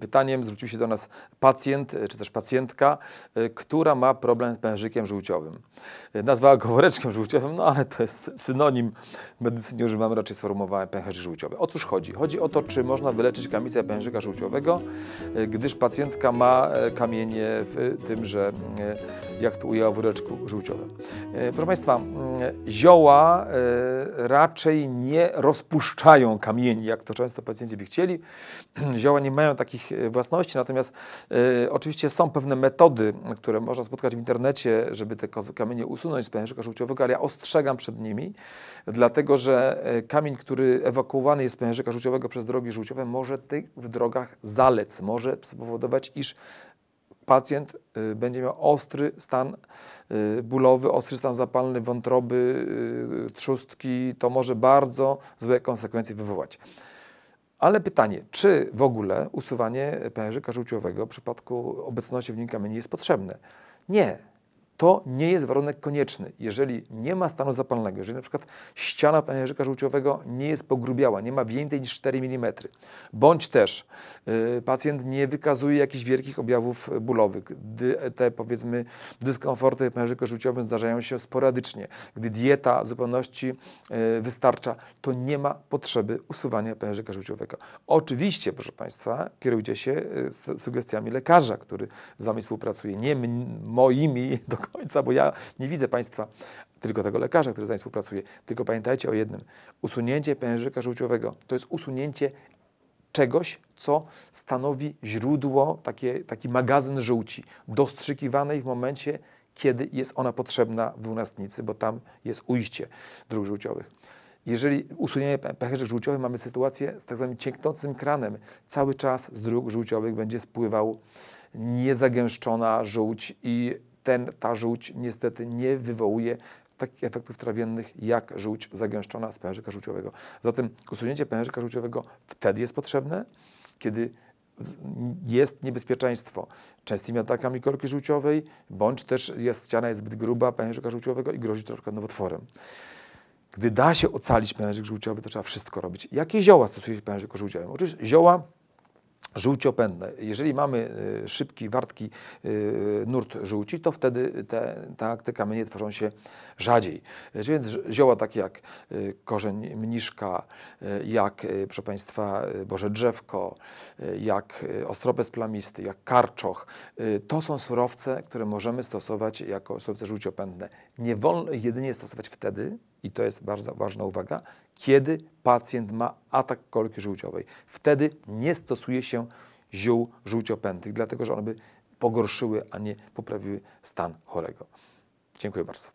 pytaniem zwrócił się do nas pacjent, czy też pacjentka, która ma problem z pęcherzykiem żółciowym. Nazwała go woreczkiem żółciowym, no ale to jest synonim w medycynie używamy raczej sformułowania pęcherzyk żółciowy. O cóż chodzi? Chodzi o to, czy można wyleczyć kamicę pęcherzyka żółciowego, gdyż pacjentka ma kamienie w tymże, jak tu ujęła, woreczku żółciowym. Proszę Państwa, zioła raczej nie rozpuszczają kamieni, jak to często pacjenci by chcieli. Zioła nie mają takich e, własności, natomiast e, oczywiście są pewne metody, które można spotkać w internecie, żeby te kamienie usunąć z pęcherzyka żółciowego, ale ja ostrzegam przed nimi, dlatego że e, kamień, który ewakuowany jest z pęcherzyka żółciowego przez drogi żółciowe, może tych w drogach zalec, może spowodować, iż pacjent będzie miał ostry stan bólowy, ostry stan zapalny wątroby, trzustki, to może bardzo złe konsekwencje wywołać. Ale pytanie, czy w ogóle usuwanie pęcherzyka żółciowego w przypadku obecności w nim kamieni jest potrzebne? Nie to nie jest warunek konieczny. Jeżeli nie ma stanu zapalnego, jeżeli na przykład ściana pęcherzyka żółciowego nie jest pogrubiała, nie ma więcej niż 4 mm, bądź też y, pacjent nie wykazuje jakichś wielkich objawów bólowych, gdy te powiedzmy dyskomforty pęcherzyka żółciowym zdarzają się sporadycznie, gdy dieta w zupełności y, wystarcza, to nie ma potrzeby usuwania pęcherzyka żółciowego. Oczywiście, proszę Państwa, kierujcie się y, sugestiami lekarza, który z Wami współpracuje, nie moimi do końca, bo ja nie widzę Państwa, tylko tego lekarza, który z nami współpracuje. Tylko pamiętajcie o jednym. Usunięcie pęcherzyka żółciowego to jest usunięcie czegoś, co stanowi źródło, takie, taki magazyn żółci, dostrzykiwanej w momencie, kiedy jest ona potrzebna w dwunastnicy, bo tam jest ujście dróg żółciowych. Jeżeli usuniemy pęcherzyk żółciowy, mamy sytuację z tak zwanym cieknącym kranem. Cały czas z dróg żółciowych będzie spływał niezagęszczona żółć i ten, ta żółć niestety nie wywołuje takich efektów trawiennych jak żółć zagęszczona z pęcherzyka żółciowego. Zatem usunięcie pęcherzyka żółciowego wtedy jest potrzebne, kiedy jest niebezpieczeństwo częstymi atakami korki żółciowej, bądź też jest, ściana jest zbyt gruba pęcherzyka żółciowego i grozi to na przykład nowotworem. Gdy da się ocalić pęcherzyk żółciowy, to trzeba wszystko robić. Jakie zioła stosuje się pęcherzyku żółciowym? Oczywiście zioła żółciopędne. Jeżeli mamy y, szybki, wartki y, nurt żółci, to wtedy te, te kamienie tworzą się rzadziej. Więc zioła takie jak y, korzeń mniszka, jak, proszę Państwa, Boże Drzewko, jak ostropes plamisty, jak karczoch, to są surowce, które możemy stosować jako surowce żółciopędne. Nie wolno jedynie stosować wtedy, i to jest bardzo ważna uwaga, kiedy pacjent ma atak kolki żółciowej. Wtedy nie stosuje się ziół żółciopętych, dlatego że one by pogorszyły, a nie poprawiły stan chorego. Dziękuję bardzo.